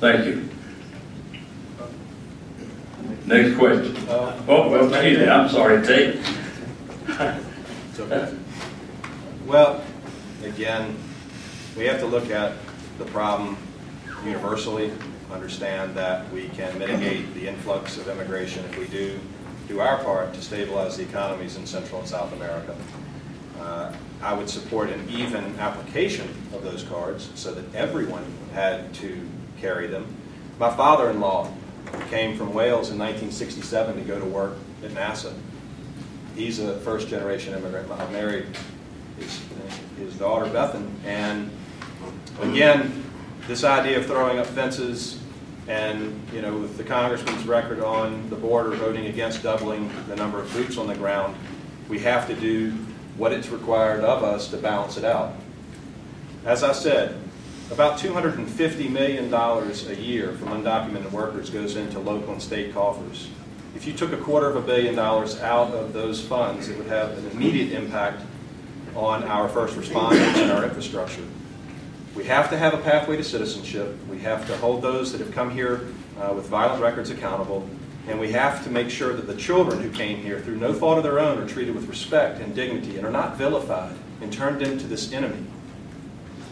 Thank you. Next question. Uh, Oh, well, excuse me, I'm sorry, Tate. Okay. Well, again, we have to look at the problem universally, understand that we can mitigate the influx of immigration if we do do our part to stabilize the economies in Central and South America. Uh, I would support an even application of those cards so that everyone had to carry them. My father-in-law came from Wales in 1967 to go to work at NASA. He's a first-generation immigrant. I married his, his daughter, Bethan, and again, this idea of throwing up fences and, you know, with the congressman's record on the border voting against doubling the number of boots on the ground, we have to do what it's required of us to balance it out. As I said, about $250 million a year from undocumented workers goes into local and state coffers. If you took a quarter of a billion dollars out of those funds, it would have an immediate impact on our first responders and our infrastructure. We have to have a pathway to citizenship. We have to hold those that have come here uh, with violent records accountable. And we have to make sure that the children who came here through no fault of their own are treated with respect and dignity and are not vilified and turned into this enemy.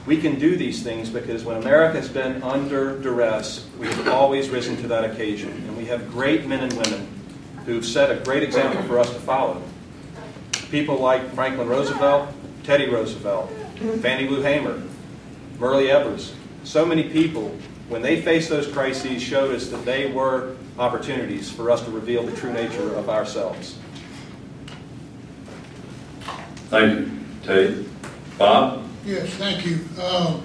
We can do these things because when America has been under duress, we have always risen to that occasion. And we have great men and women who've set a great example for us to follow. People like Franklin Roosevelt, Teddy Roosevelt, Fannie Lou Hamer, Myrlie Evers. So many people, when they faced those crises, showed us that they were opportunities for us to reveal the true nature of ourselves. Thank you, Tate. Bob? Yes, thank you. Um,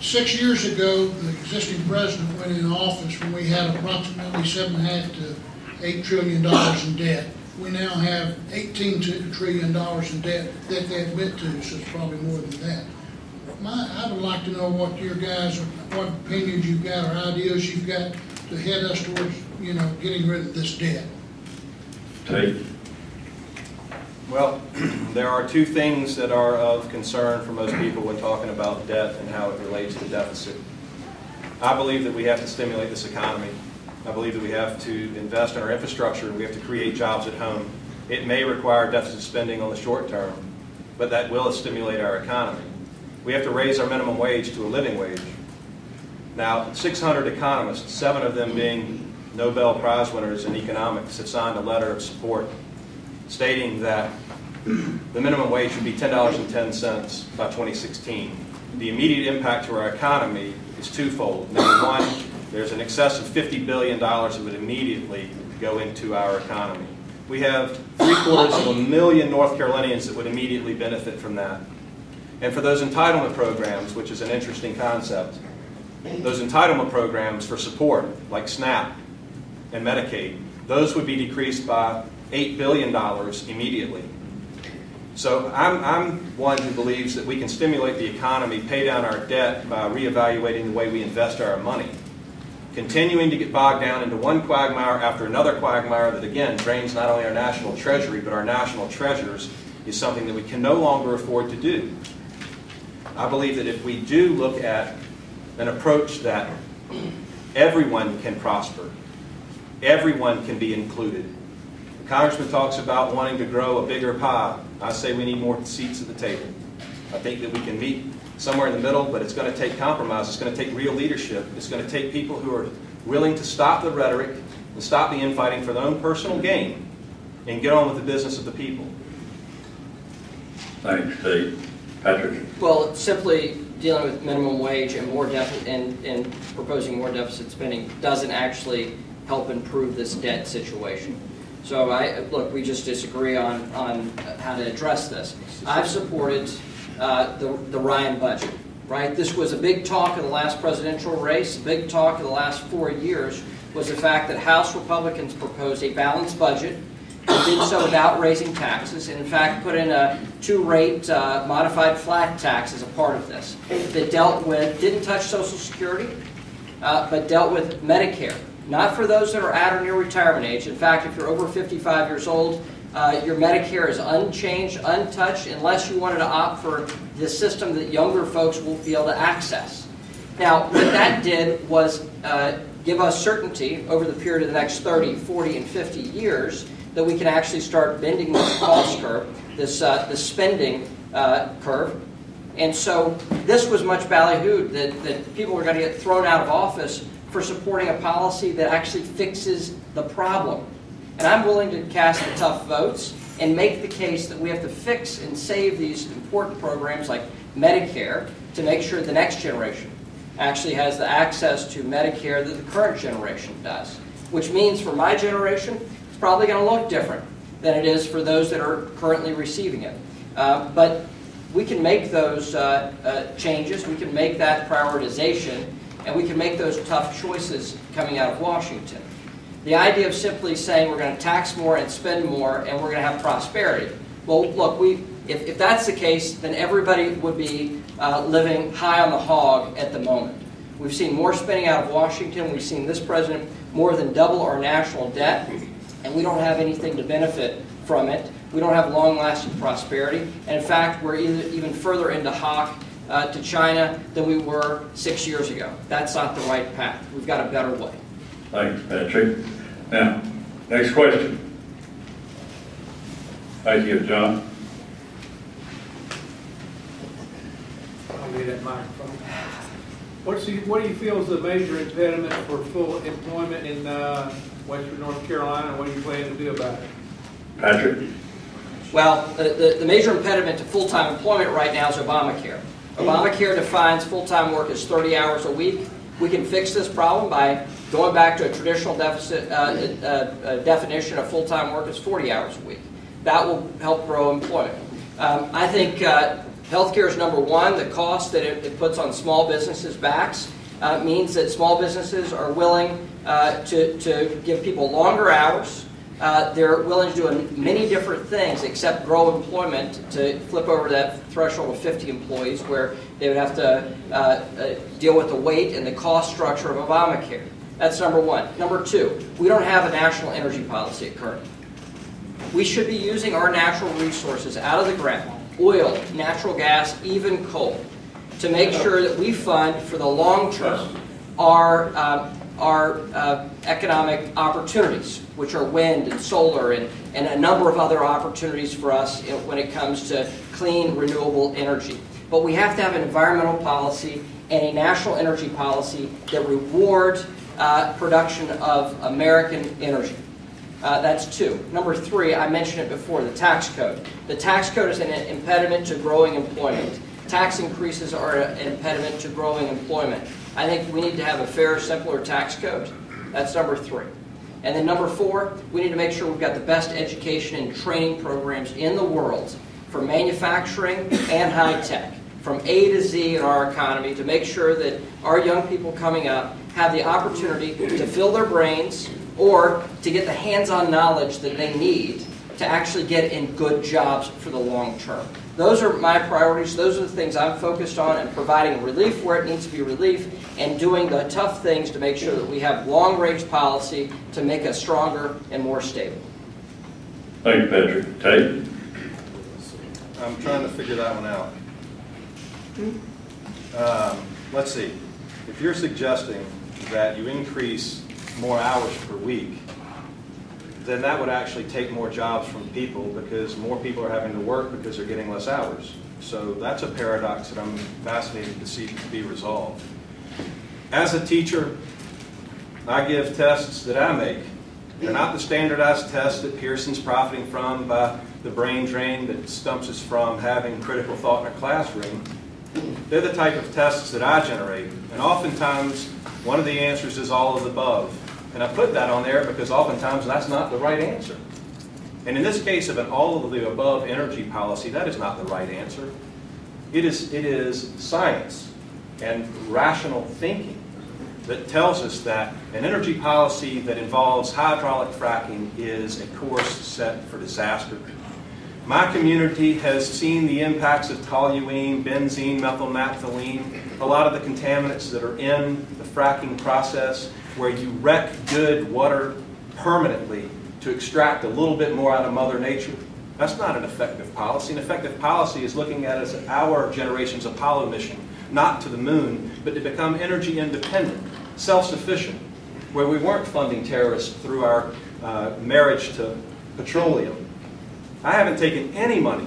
Six years ago, the existing president went in office when we had approximately seven and a half to eight trillion dollars in debt. We now have 18 trillion dollars in debt that they admit to, so it's probably more than that. My, I would like to know what your guys, what opinions you've got or ideas you've got to head us towards, you know, getting rid of this debt. Tate? Well, [clears throat] there are two things that are of concern for most people when talking about debt and how it relates to the deficit. I believe that we have to stimulate this economy. I believe that we have to invest in our infrastructure and we have to create jobs at home. It may require deficit spending on the short term, but that will stimulate our economy. We have to raise our minimum wage to a living wage. Now, 600 economists, seven of them being Nobel Prize winners in economics, have signed a letter of support stating that the minimum wage should be $10.10 by 2016. The immediate impact to our economy is twofold. Number one, there's an excess of $50 billion that would immediately go into our economy. We have three quarters of a million North Carolinians that would immediately benefit from that. And for those entitlement programs, which is an interesting concept, those entitlement programs for support, like SNAP and Medicaid, those would be decreased by $8 billion immediately. So I'm, I'm one who believes that we can stimulate the economy, pay down our debt by reevaluating the way we invest our money. Continuing to get bogged down into one quagmire after another quagmire that, again, drains not only our national treasury, but our national treasures is something that we can no longer afford to do. I believe that if we do look at an approach that everyone can prosper, everyone can be included. The congressman talks about wanting to grow a bigger pie. I say we need more seats at the table. I think that we can meet somewhere in the middle, but it's going to take compromise. It's going to take real leadership. It's going to take people who are willing to stop the rhetoric and stop the infighting for their own personal gain and get on with the business of the people. Thanks, Tate. Patrick? Well, simply dealing with minimum wage and more deficit, and, and proposing more deficit spending doesn't actually help improve this debt situation. So I, look, we just disagree on, on how to address this. I've supported uh, the, the Ryan budget, right? This was a big talk in the last presidential race, a big talk in the last four years was the fact that House Republicans proposed a balanced budget did so without raising taxes, and in fact put in a two-rate uh, modified flat tax as a part of this that dealt with, didn't touch Social Security, uh, but dealt with Medicare. Not for those that are at or near retirement age. In fact, if you're over 55 years old, uh, your Medicare is unchanged, untouched, unless you wanted to opt for the system that younger folks will be able to access. Now, what that did was uh, give us certainty over the period of the next 30, 40, and 50 years that we can actually start bending this cost curve, this, uh, this spending uh, curve. And so this was much ballyhooed that, that people were going to get thrown out of office for supporting a policy that actually fixes the problem. And I'm willing to cast the tough votes and make the case that we have to fix and save these important programs like Medicare to make sure the next generation actually has the access to Medicare that the current generation does. Which means for my generation, it's probably going to look different than it is for those that are currently receiving it. Uh, but we can make those uh, uh, changes, we can make that prioritization, and we can make those tough choices coming out of Washington. The idea of simply saying we're going to tax more and spend more and we're going to have prosperity. Well, look, we, if, if that's the case, then everybody would be uh, living high on the hog at the moment. We've seen more spending out of Washington. We've seen this president more than double our national debt and we don't have anything to benefit from it. We don't have long-lasting prosperity. And in fact, we're even further into hock uh, to China than we were six years ago. That's not the right path. We've got a better way. Thanks, Patrick. Now, next question. Thank you, John. I'll need that microphone. What's the, what do you feel is the major impediment for full employment in uh, Western North Carolina, and what do you plan to do about it? Patrick? Well, the, the, the major impediment to full-time employment right now is Obamacare. Obamacare defines full-time work as 30 hours a week. We can fix this problem by going back to a traditional deficit, uh, uh, uh, definition of full-time work as 40 hours a week. That will help grow employment. Um, I think uh, healthcare is number one. The cost that it, it puts on small businesses' backs uh, means that small businesses are willing uh, to, to give people longer hours. Uh, they're willing to do many different things except grow employment to flip over that threshold of 50 employees where they would have to uh, uh, deal with the weight and the cost structure of Obamacare. That's number one. Number two, we don't have a national energy policy at current. We should be using our natural resources out of the ground, oil, natural gas, even coal, to make sure that we fund for the long term our, um, our uh, economic opportunities, which are wind and solar and, and a number of other opportunities for us when it comes to clean, renewable energy. But we have to have an environmental policy and a national energy policy that rewards uh, production of American energy. Uh, that's two. Number three, I mentioned it before, the tax code. The tax code is an impediment to growing employment. Tax increases are an impediment to growing employment. I think we need to have a fairer, simpler tax code. That's number three. And then number four, we need to make sure we've got the best education and training programs in the world for manufacturing and high tech, from A to Z in our economy, to make sure that our young people coming up have the opportunity to fill their brains or to get the hands-on knowledge that they need to actually get in good jobs for the long term. Those are my priorities. Those are the things I'm focused on and providing relief where it needs to be relief and doing the tough things to make sure that we have long-range policy to make us stronger and more stable. Thank you, Patrick. Tate? I'm trying to figure that one out. Um, Let's see. If you're suggesting that you increase more hours per week, then that would actually take more jobs from people because more people are having to work because they're getting less hours. So that's a paradox that I'm fascinated to see be resolved. As a teacher, I give tests that I make. They're not the standardized tests that Pearson's profiting from by the brain drain that stumps us from having critical thought in a classroom. They're the type of tests that I generate. And oftentimes, one of the answers is all of the above. And I put that on there because oftentimes that's not the right answer. And in this case of an all of the above energy policy, that is not the right answer. It is, it is science and rational thinking that tells us that an energy policy that involves hydraulic fracking is a course set for disaster. My community has seen the impacts of toluene, benzene, methylnaphthalene, a lot of the contaminants that are in the fracking process where you wreck good water permanently to extract a little bit more out of Mother Nature. That's not an effective policy. An effective policy is looking at as our generation's Apollo mission, not to the moon, but to become energy independent, self-sufficient, where we weren't funding terrorists through our uh, marriage to petroleum. I haven't taken any money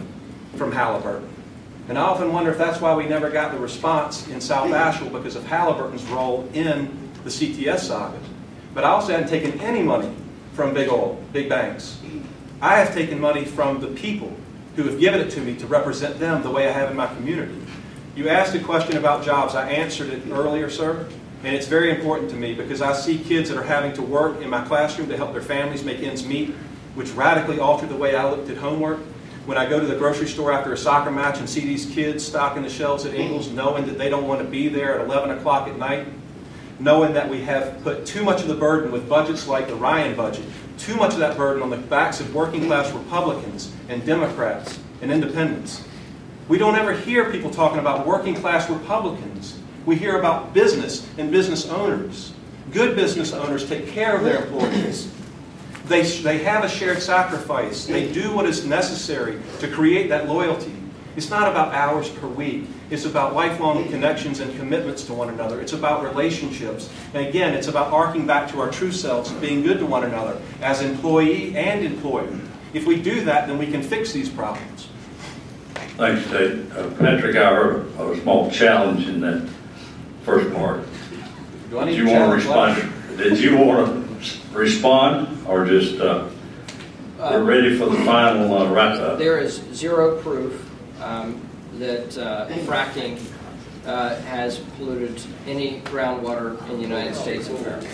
from Halliburton. And I often wonder if that's why we never got the response in South [clears throat] Asheville because of Halliburton's role in the CTS saga. But I also haven't taken any money from big oil, big banks. I have taken money from the people who have given it to me to represent them the way I have in my community. You asked a question about jobs. I answered it earlier, sir. And it's very important to me because I see kids that are having to work in my classroom to help their families make ends meet, which radically altered the way I looked at homework. When I go to the grocery store after a soccer match and see these kids stocking the shelves at Ingles, knowing that they don't want to be there at 11 o'clock at night, knowing that we have put too much of the burden with budgets like the Ryan budget, too much of that burden on the backs of working class Republicans and Democrats and independents. We don't ever hear people talking about working class Republicans. We hear about business and business owners. Good business owners take care of their employees. They, they have a shared sacrifice. They do what is necessary to create that loyalty. It's not about hours per week. It's about lifelong connections and commitments to one another. It's about relationships. And again, it's about arcing back to our true selves, being good to one another as employee and employer. If we do that, then we can fix these problems. Thanks, Tate. Uh, Patrick, I heard a small challenge in that first part. Do I Did you want to respond? Did you want to respond or just, uh, we're ready for the final uh, wrap-up? There is zero proof um, that uh, fracking uh, has polluted any groundwater in the United States of America.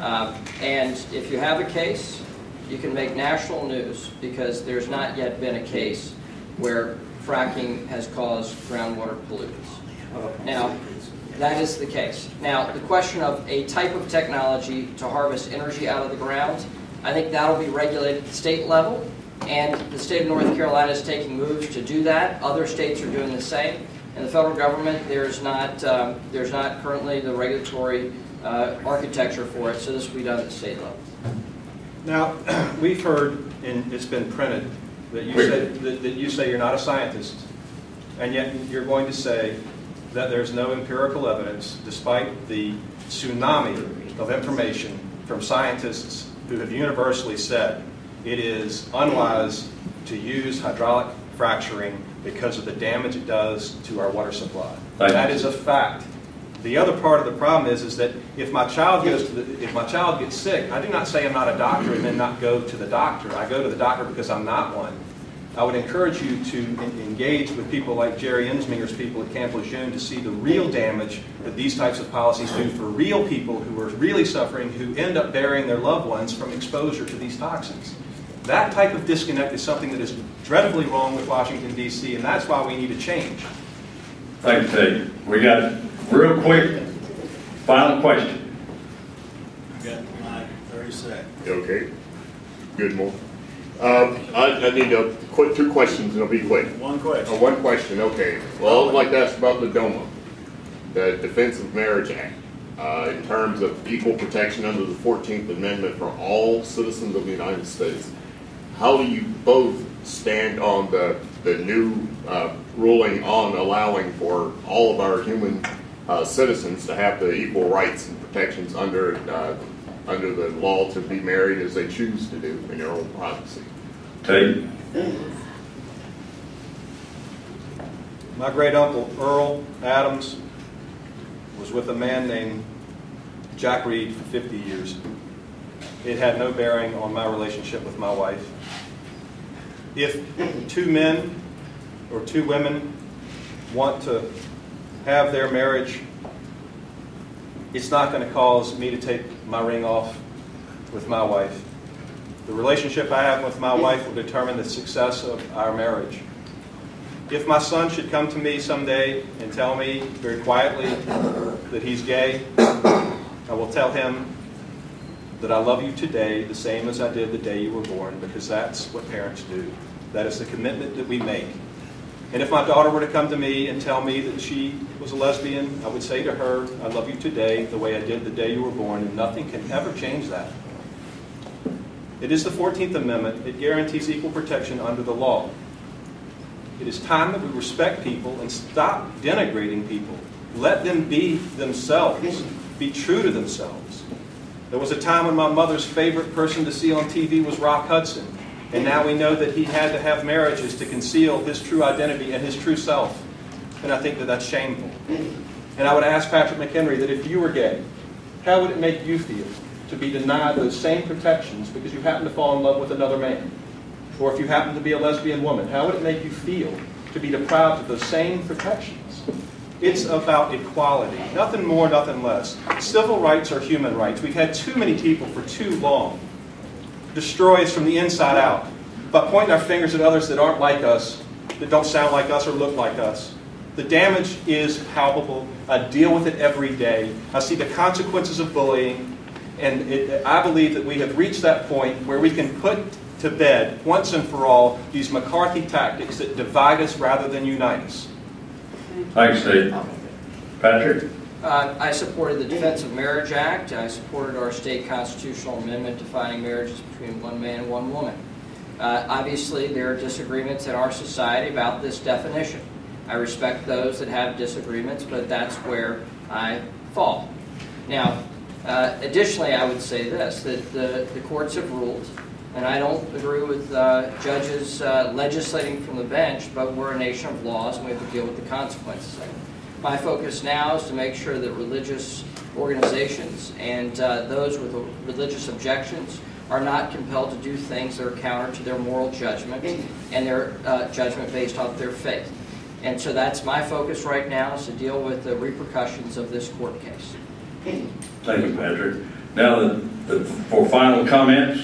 Um, And if you have a case, you can make national news because there's not yet been a case where fracking has caused groundwater pollutants. Now, that is the case. Now, the question of a type of technology to harvest energy out of the ground, I think that'll be regulated at the state level, and the state of North Carolina is taking moves to do that. Other states are doing the same. In the federal government, there's not, um, there's not currently the regulatory uh, architecture for it, so this will be done at the state level. Now, [clears throat] we've heard, and it's been printed, that you Where? say, that that you say you're not a scientist, and yet you're going to say that there's no empirical evidence, despite the tsunami of information from scientists who have universally said it is unwise to use hydraulic fracturing because of the damage it does to our water supply. Thank you. That is a fact. The other part of the problem is, is that if my child goes to the, if my child gets sick, I do not say I'm not a doctor and then not go to the doctor. I go to the doctor because I'm not one. I would encourage you to en- engage with people like Jerry Ensminger's people at Camp Lejeune to see the real damage that these types of policies do for real people who are really suffering, who end up burying their loved ones from exposure to these toxins. That type of disconnect is something that is dreadfully wrong with Washington DC, and that's why we need a change. Thank you, Ted. We got, real quick, final question. I got like thirty seconds. Okay, good morning. Um, I, I need to, quick, two questions and it'll be quick. One Uh, question. one question, okay. Well, I'd like to ask about the DOMA, the Defense of Marriage Act. Uh, in terms of equal protection under the Fourteenth Amendment for all citizens of the United States. How do you both stand on the, the new, uh, ruling on allowing for all of our human, uh, citizens to have the equal rights and protections under, uh, under the law to be married as they choose to do in their own privacy? Tate? My great uncle Earl Adams was with a man named Jack Reed for 50 years. It had no bearing on my relationship with my wife. If two men or two women want to have their marriage, it's not going to cause me to take my ring off with my wife. The relationship I have with my wife will determine the success of our marriage. If my son should come to me someday and tell me very quietly that he's gay, I will tell him that I love you today the same as I did the day you were born, because that's what parents do. That is the commitment that we make. And if my daughter were to come to me and tell me that she was a lesbian, I would say to her, I love you today the way I did the day you were born, and nothing can ever change that. It is the 14th Amendment. It guarantees equal protection under the law. It is time that we respect people and stop denigrating people. Let them be themselves, be true to themselves. There was a time when my mother's favorite person to see on TV was Rock Hudson, and now we know that he had to have marriages to conceal his true identity and his true self. And I think that that's shameful. And I would ask Patrick McHenry that if you were gay, how would it make you feel to be denied those same protections because you happen to fall in love with another man? Or if you happen to be a lesbian woman, how would it make you feel to be deprived of those same protections? It's about equality, nothing more, nothing less. Civil rights are human rights. We've had too many people for too long destroy us from the inside out by pointing our fingers at others that aren't like us, that don't sound like us or look like us. The damage is palpable. I deal with it every day. I see the consequences of bullying, and it, I believe that we have reached that point where we can put to bed once and for all these McCarthy tactics that divide us rather than unite us. Thanks, Tate. Patrick? Uh, I supported the Defense of Marriage Act. I supported our state constitutional amendment defining marriages between one man and one woman. Uh, Obviously, there are disagreements in our society about this definition. I respect those that have disagreements, but that's where I fall. Now, uh, additionally, I would say this, that the the courts have ruled, and I don't agree with uh, judges uh, legislating from the bench, but we're a nation of laws, and we have to deal with the consequences. My focus now is to make sure that religious organizations and uh, those with religious objections are not compelled to do things that are counter to their moral judgment and their uh, judgment based off their faith. And so that's my focus right now, is to deal with the repercussions of this court case. Thank you, Patrick. Now, the- the- for final comments,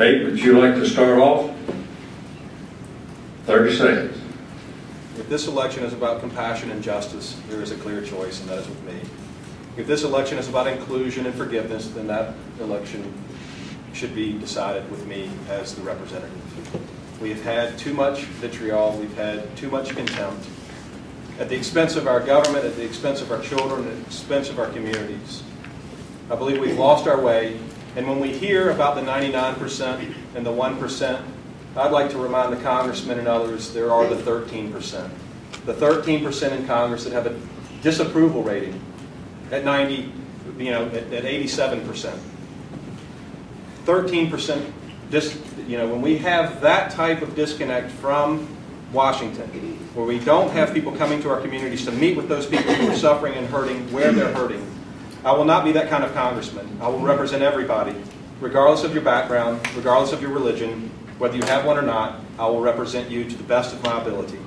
Tate, would you like to start off? 30 seconds. If this election is about compassion and justice, there is a clear choice, and that is with me. If this election is about inclusion and forgiveness, then that election should be decided with me as the representative. We have had too much vitriol, we've had too much contempt, at the expense of our government, at the expense of our children, at the expense of our communities. I believe we've lost our way, And when we hear about the 99% and the 1%, I'd like to remind the congressmen and others, there are the 13%. The 13% in Congress that have a disapproval rating at 90, you know, at at 87%. 13% dis, you know, when we have that type of disconnect from Washington, where we don't have people coming to our communities to meet with those people who are suffering and hurting where they're hurting, I will not be that kind of congressman. I will represent everybody, regardless of your background, regardless of your religion, whether you have one or not, I will represent you to the best of my ability.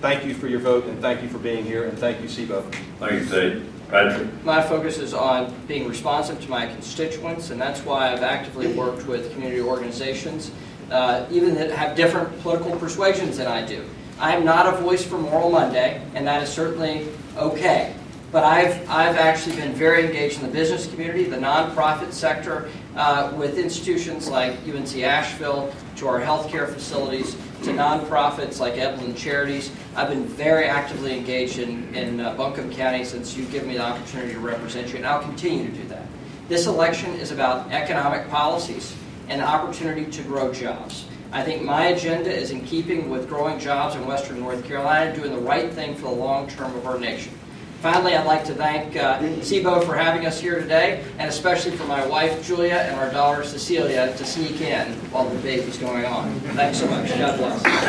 Thank you for your vote, and thank you for being here, and thank you, CIBO. Thank you, Steve. Patrick? My focus is on being responsive to my constituents, and that's why I've actively worked with community organizations, uh, even that have different political persuasions than I do. I am not a voice for Moral Monday, and that is certainly okay. But I've, I've actually been very engaged in the business community, the nonprofit sector, uh, with institutions like UNC Asheville, to our healthcare facilities, to nonprofits like Eblen Charities. I've been very actively engaged in, in uh, Buncombe County since you've given me the opportunity to represent you, and I'll continue to do that. This election is about economic policies and opportunity to grow jobs. I think my agenda is in keeping with growing jobs in western North Carolina, doing the right thing for the long term of our nation. Finally, I'd like to thank uh, CIBO for having us here today, and especially for my wife Julia and our daughter Cecilia to sneak in while the debate was going on. Thanks so much. God bless. Thank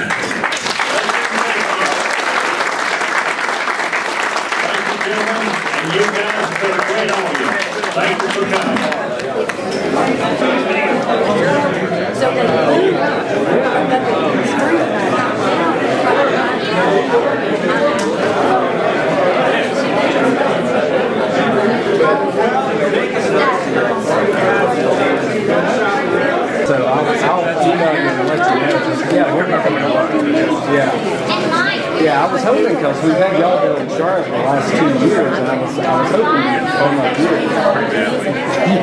you, gentlemen, and you guys have been a great audience. Thank you for coming. So I'll, I'll email you and let you know. Yeah, we're not coming up. Yeah. Yeah, I was hoping because we've had y'all down in Charlotte for the last two years, and I was, I was hoping come up here.